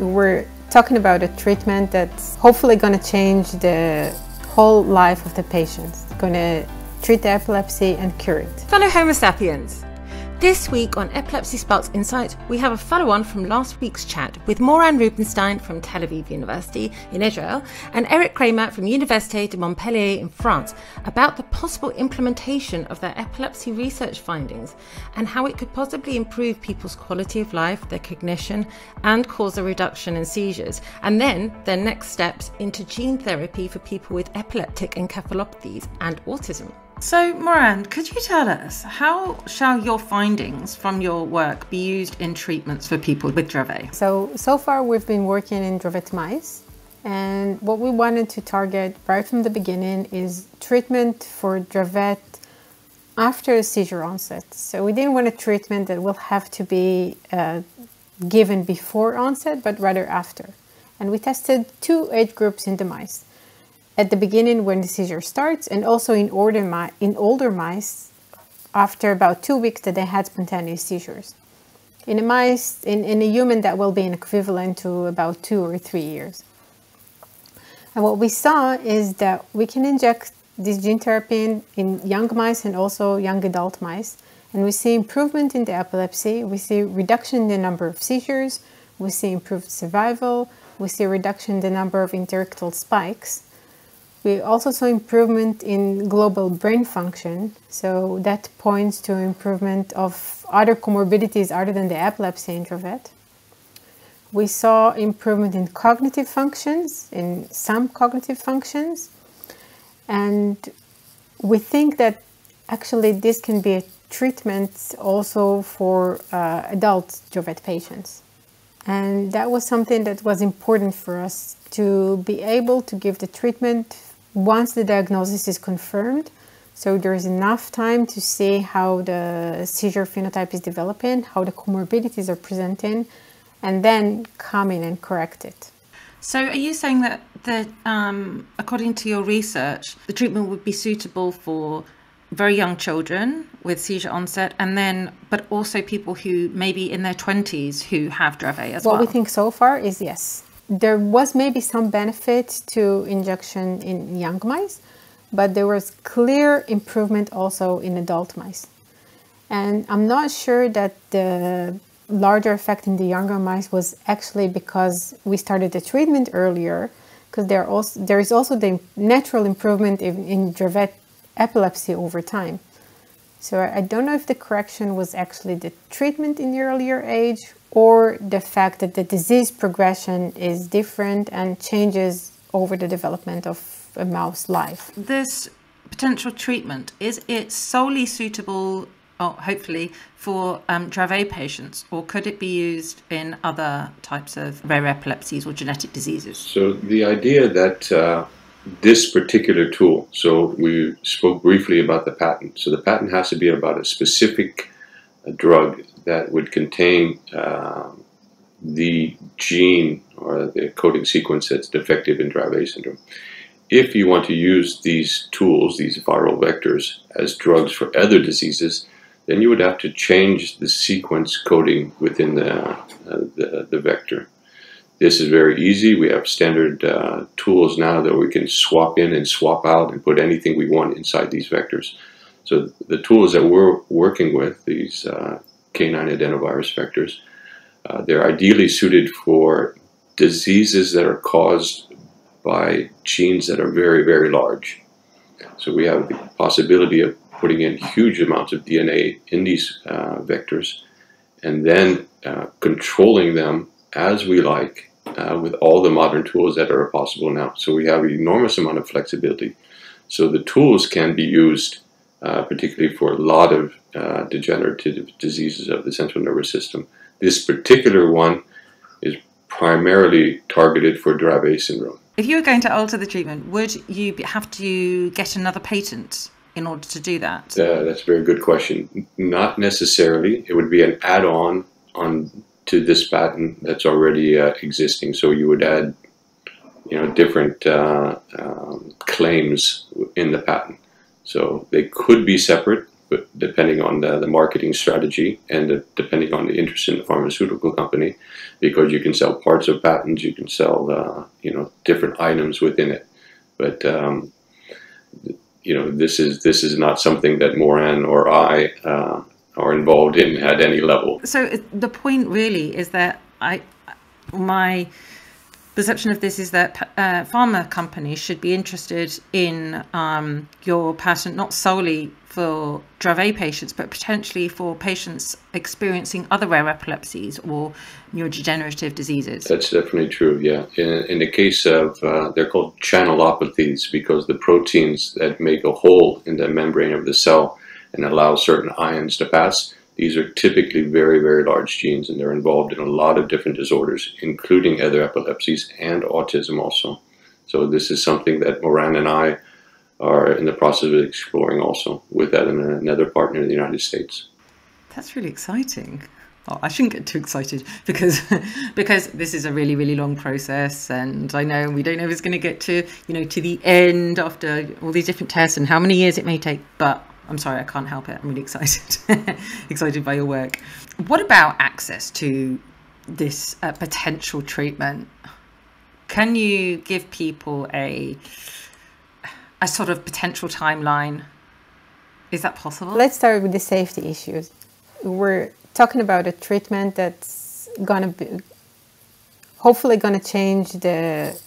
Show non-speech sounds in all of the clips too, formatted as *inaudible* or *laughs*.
we're talking about a treatment that's hopefully going to change the whole life of the patient. It's going to treat the epilepsy and cure it. Fellow Homo sapiens, this week on Epilepsy Sparks Insight, we have a follow on from last week's chat with Moran Rubinstein from Tel Aviv University in Israel and Eric Kramer from Université de Montpellier in France about the possible implementation of their epilepsy research findings and how it could possibly improve people's quality of life, their cognition, and cause a reduction in seizures, and then their next steps into gene therapy for people with epileptic encephalopathies and autism. So, Moran, could you tell us how shall your findings from your work be used in treatments for people with Dravet? So, so far we've been working in Dravet mice, and what we wanted to target right from the beginning is treatment for Dravet after a seizure onset. So, we didn't want a treatment that will have to be uh, given before onset, but rather after. And we tested two age groups in the mice at the beginning when the seizure starts and also in older, mi in older mice after about two weeks that they had spontaneous seizures. In a mice, in, in a human that will be an equivalent to about two or three years. And what we saw is that we can inject this gene therapy in, in young mice and also young adult mice. And we see improvement in the epilepsy, we see reduction in the number of seizures, we see improved survival, we see reduction in the number of interictal spikes. We also saw improvement in global brain function, so that points to improvement of other comorbidities other than the epilepsy in Dravet. We saw improvement in cognitive functions, in some cognitive functions, and we think that actually this can be a treatment also for uh, adult Dravet patients. And that was something that was important for us to be able to give the treatment once the diagnosis is confirmed, so there's enough time to see how the seizure phenotype is developing, how the comorbidities are presenting, and then come in and correct it. So, are you saying that, that um, according to your research, the treatment would be suitable for very young children with seizure onset, and then, but also people who maybe in their 20s who have Dravet as what well? What we think so far is yes there was maybe some benefit to injection in young mice, but there was clear improvement also in adult mice. And I'm not sure that the larger effect in the younger mice was actually because we started the treatment earlier, because there, also, there is also the natural improvement in, in Dravet epilepsy over time. So I don't know if the correction was actually the treatment in the earlier age or the fact that the disease progression is different and changes over the development of a mouse life. This potential treatment, is it solely suitable, oh, hopefully, for um, Dravet patients, or could it be used in other types of rare epilepsies or genetic diseases? So the idea that uh, this particular tool, so we spoke briefly about the patent. So the patent has to be about a specific uh, drug that would contain uh, the gene or the coding sequence that's defective in Dravet syndrome. If you want to use these tools, these viral vectors, as drugs for other diseases, then you would have to change the sequence coding within the, uh, the, the, vector. This is very easy. We have standard uh, tools now that we can swap in and swap out and put anything we want inside these vectors. So the tools that we're working with, these uh, canine adenovirus vectors. Uh, they're ideally suited for diseases that are caused by genes that are very, very large. So we have the possibility of putting in huge amounts of DNA in these uh, vectors and then uh, controlling them as we like uh, with all the modern tools that are possible now. So we have an enormous amount of flexibility. So the tools can be used uh, particularly for a lot of uh, degenerative diseases of the central nervous system. This particular one is primarily targeted for Dravet syndrome. If you were going to alter the treatment, would you have to get another patent in order to do that? Uh, that's a very good question. Not necessarily. It would be an add-on on to this patent that's already uh, existing. So you would add, you know, different uh, um, claims in the patent. So they could be separate, but depending on the, the marketing strategy and the, depending on the interest in the pharmaceutical company, because you can sell parts of patents, you can sell uh, you know different items within it. But um, you know this is this is not something that Moran or I uh, are involved in at any level. So the point really is that I my perception of this is that uh, pharma companies should be interested in um, your patent not solely for Dravet patients, but potentially for patients experiencing other rare epilepsies or neurodegenerative diseases. That's definitely true, yeah. In, in the case of, uh, they're called channelopathies because the proteins that make a hole in the membrane of the cell and allow certain ions to pass these are typically very, very large genes and they're involved in a lot of different disorders, including other epilepsies and autism also. So this is something that Moran and I are in the process of exploring also with that and another partner in the United States. That's really exciting. Oh, I shouldn't get too excited because *laughs* because this is a really really long process, and I know we don't know if it's going to get to you know to the end after all these different tests and how many years it may take. But I'm sorry, I can't help it. I'm really excited, *laughs* excited by your work. What about access to this uh, potential treatment? Can you give people a a sort of potential timeline? Is that possible? Let's start with the safety issues. We're talking about a treatment that's gonna be hopefully gonna change the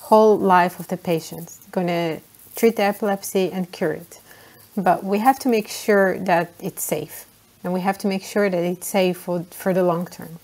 whole life of the patients. Gonna treat the epilepsy and cure it. But we have to make sure that it's safe and we have to make sure that it's safe for, for the long term.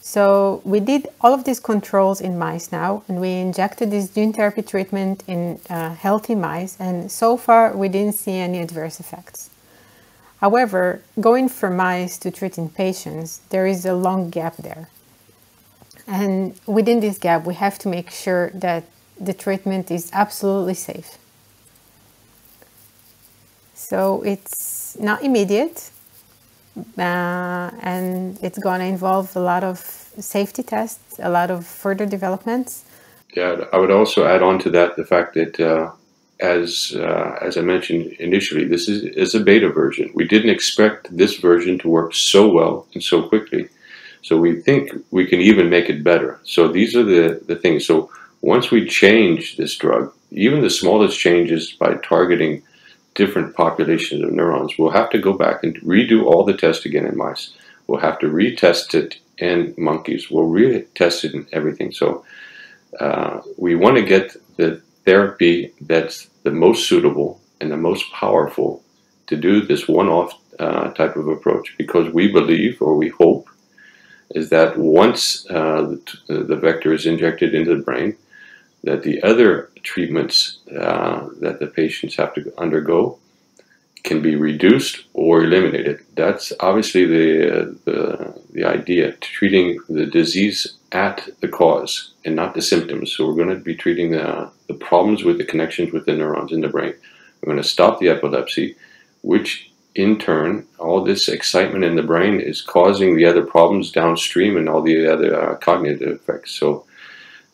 So we did all of these controls in mice now and we injected this gene therapy treatment in uh, healthy mice and so far we didn't see any adverse effects. However, going from mice to treating patients, there is a long gap there. And within this gap, we have to make sure that the treatment is absolutely safe. So it's not immediate uh, and it's going to involve a lot of safety tests, a lot of further developments. Yeah, I would also add on to that the fact that, uh, as uh, as I mentioned initially, this is, is a beta version. We didn't expect this version to work so well and so quickly. So we think we can even make it better. So these are the, the things. So once we change this drug, even the smallest changes by targeting different populations of neurons. We'll have to go back and redo all the tests again in mice. We'll have to retest it in monkeys. We'll retest it in everything. So uh, we want to get the therapy that's the most suitable and the most powerful to do this one-off uh, type of approach because we believe or we hope is that once uh, the, the, vector is injected into the brain, that the other treatments uh, that the patients have to undergo can be reduced or eliminated. That's obviously the, the, the idea, treating the disease at the cause and not the symptoms. So we're going to be treating the, the problems with the connections with the neurons in the brain. We're going to stop the epilepsy, which in turn, all this excitement in the brain is causing the other problems downstream and all the other uh, cognitive effects. So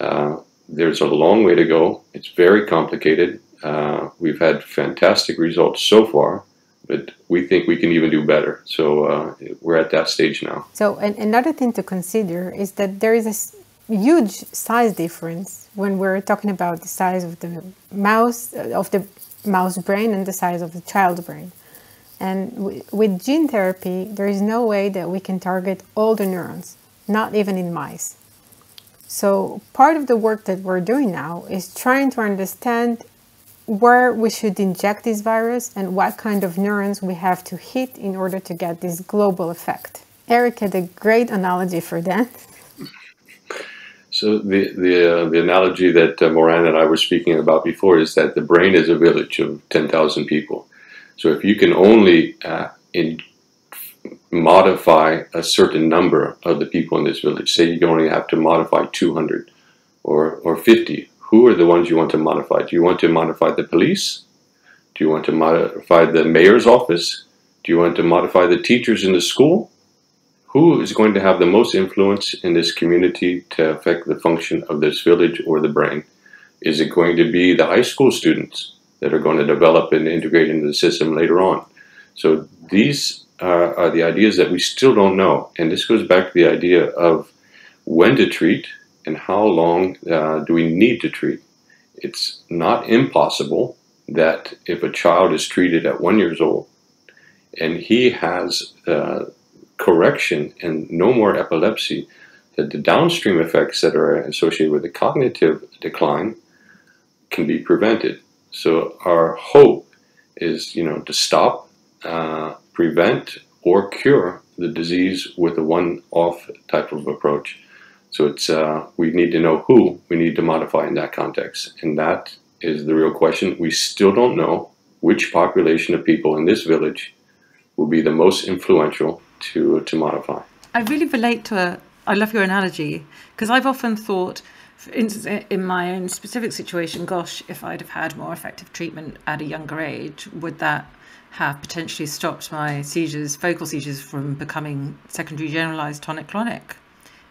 uh, there's a long way to go. It's very complicated. Uh, we've had fantastic results so far, but we think we can even do better. So uh, we're at that stage now. So another thing to consider is that there is a huge size difference when we're talking about the size of the mouse of the mouse brain and the size of the child brain. And with gene therapy, there is no way that we can target all the neurons, not even in mice. So part of the work that we're doing now is trying to understand where we should inject this virus and what kind of neurons we have to hit in order to get this global effect. Eric had a great analogy for that. So the the, uh, the analogy that uh, Moran and I were speaking about before is that the brain is a village of 10,000 people. So if you can only uh, in, modify a certain number of the people in this village. Say you only have to modify 200 or, or 50. Who are the ones you want to modify? Do you want to modify the police? Do you want to modify the mayor's office? Do you want to modify the teachers in the school? Who is going to have the most influence in this community to affect the function of this village or the brain? Is it going to be the high school students? that are going to develop and integrate into the system later on. So these are, are the ideas that we still don't know. And this goes back to the idea of when to treat and how long uh, do we need to treat. It's not impossible that if a child is treated at one years old and he has uh, correction and no more epilepsy, that the downstream effects that are associated with the cognitive decline can be prevented. So our hope is, you know, to stop, uh, prevent, or cure the disease with a one-off type of approach. So it's uh, we need to know who we need to modify in that context, and that is the real question. We still don't know which population of people in this village will be the most influential to to modify. I really relate to a. I love your analogy because I've often thought, for instance, in my own specific situation, gosh, if I'd have had more effective treatment at a younger age, would that have potentially stopped my seizures, focal seizures, from becoming secondary generalized tonic clonic?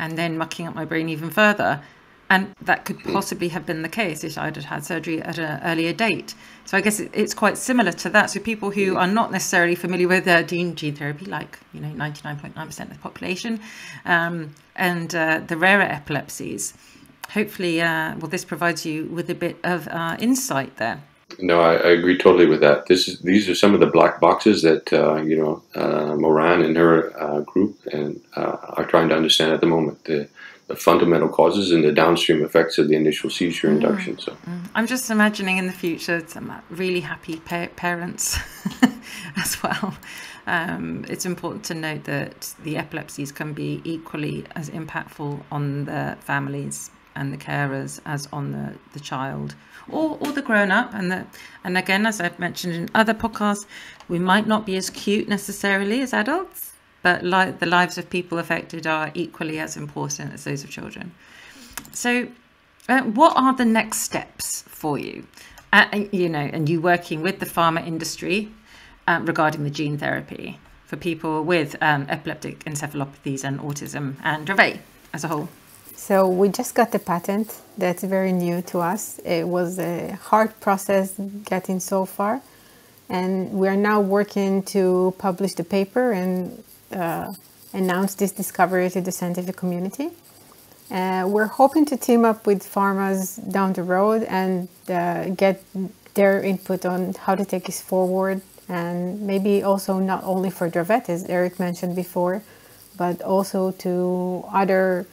and then mucking up my brain even further. And that could possibly have been the case if I'd had surgery at an earlier date. So I guess it's quite similar to that. So people who are not necessarily familiar with uh, gene gene therapy, like you know 99.9% of the population, um, and uh, the rarer epilepsies, hopefully, uh, well, this provides you with a bit of uh, insight there. No, I, I, agree totally with that. This is these are some of the black boxes that uh, you know uh, Moran and her uh, group and uh, are trying to understand at the moment the, the, fundamental causes and the downstream effects of the initial seizure mm. induction. So mm. I'm just imagining in the future some really happy pa parents *laughs* as well. Um, it's important to note that the epilepsies can be equally as impactful on the families and the carers as on the, the child or, or the grown up. And the, and again, as I've mentioned in other podcasts, we might not be as cute necessarily as adults, but li- the lives of people affected are equally as important as those of children. So, uh, what are the next steps for you? Uh, you know, and you working with the pharma industry uh, regarding the gene therapy for people with um, epileptic encephalopathies and autism and Dravet as a whole. So we just got the patent. That's very new to us. It was a hard process getting so far, and we are now working to publish the paper and uh, announce this discovery to the scientific community. Uh, we're hoping to team up with pharmas down the road and uh, get their input on how to take this forward, and maybe also not only for Dravet, as Eric mentioned before, but also to other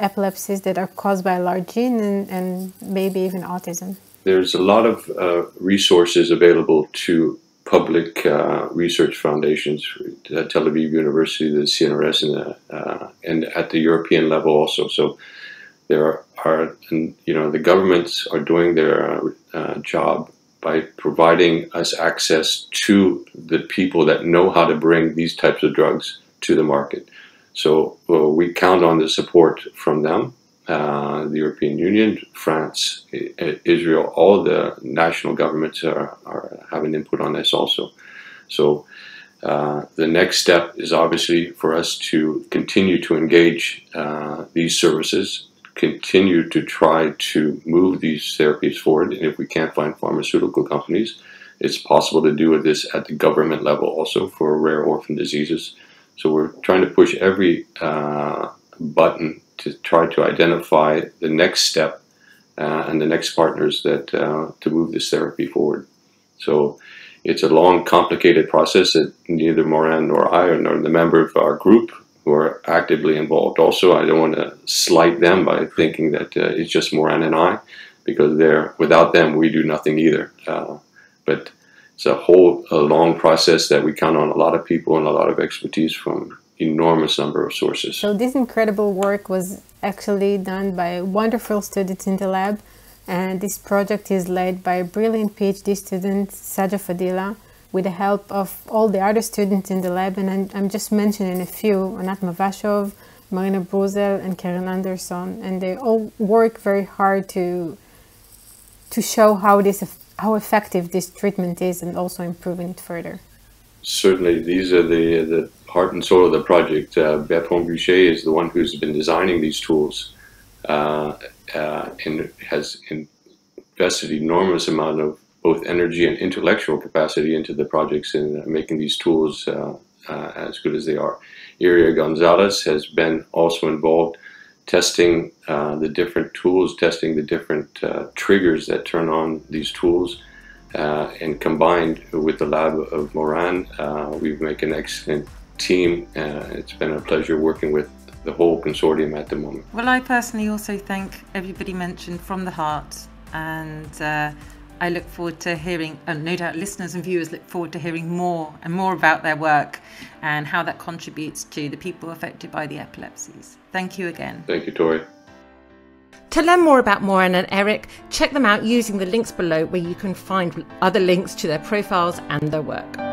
epilepsies that are caused by a large gene and, and maybe even autism? There's a lot of uh, resources available to public uh, research foundations, uh, Tel Aviv University, the CNRS, and, the, uh, and at the European level also. So there are, are and, you know, the governments are doing their uh, job by providing us access to the people that know how to bring these types of drugs to the market. So well, we count on the support from them, uh, the European Union, France, Israel, all the national governments are, are having input on this also. So uh, the next step is obviously for us to continue to engage uh, these services, continue to try to move these therapies forward. And if we can't find pharmaceutical companies, it's possible to do this at the government level also for rare orphan diseases. So we're trying to push every uh, button to try to identify the next step uh, and the next partners that uh, to move this therapy forward. So it's a long, complicated process that neither Moran nor I nor the member of our group who are actively involved. Also, I don't want to slight them by thinking that uh, it's just Moran and I, because they're without them we do nothing either. Uh, but it's a whole a long process that we count on a lot of people and a lot of expertise from enormous number of sources. So this incredible work was actually done by wonderful students in the lab and this project is led by a brilliant PhD student, Saja Fadila, with the help of all the other students in the lab and I'm, I'm just mentioning a few, Anat Mavashov, Marina Bruzel and Karen Anderson and they all work very hard to to show how this how effective this treatment is and also improving it further. Certainly, these are the, the heart and soul of the project. Uh, Bertrand Boucher is the one who's been designing these tools uh, uh, and has invested enormous amount of both energy and intellectual capacity into the projects and making these tools uh, uh, as good as they are. Iria Gonzalez has been also involved testing uh, the different tools, testing the different uh, triggers that turn on these tools. Uh, and combined with the lab of Moran, uh, we make an excellent team. it's been a pleasure working with the whole consortium at the moment. Well, I personally also thank everybody mentioned from the heart and uh, I look forward to hearing, and no doubt listeners and viewers look forward to hearing more and more about their work and how that contributes to the people affected by the epilepsies. Thank you again. Thank you, Tori. To learn more about Moran and Eric, check them out using the links below where you can find other links to their profiles and their work.